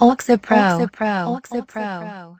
Oxapro. Oxapro. Oxapro. Oxapro.